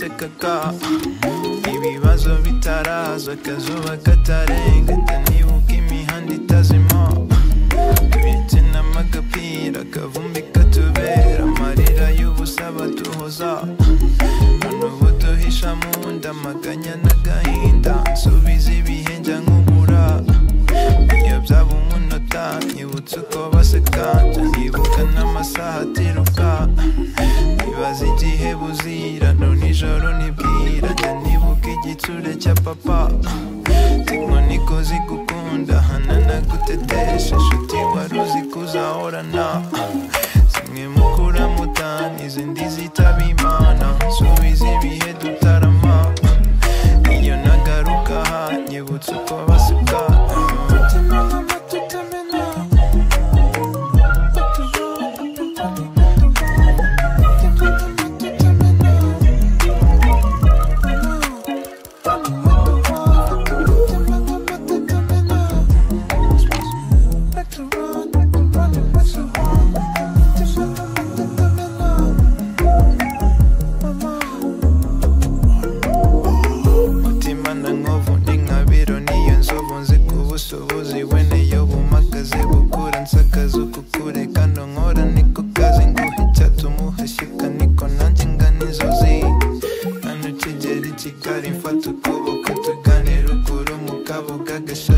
basekaga ibibazo bitaraza akazuba katarenga nibuka imihanda itazima. Ibiti n'amagapira akavumbi katubera amarira y'ubusa batuhoza. N'ubu duhisha mu nda amaganya n'agahinda. Nsubiza ibihe njya nkubura iyo byaba umunota nyibutse uko baseka. Njya n'amasaha atiruka. Nibaza igihe buzira. None ijoro ntibwira njya nibuka igitsure cya papa. Inkoni ko zigukunda. Hana nagutetesha inshuti wari uzi kuzahorana.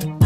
love.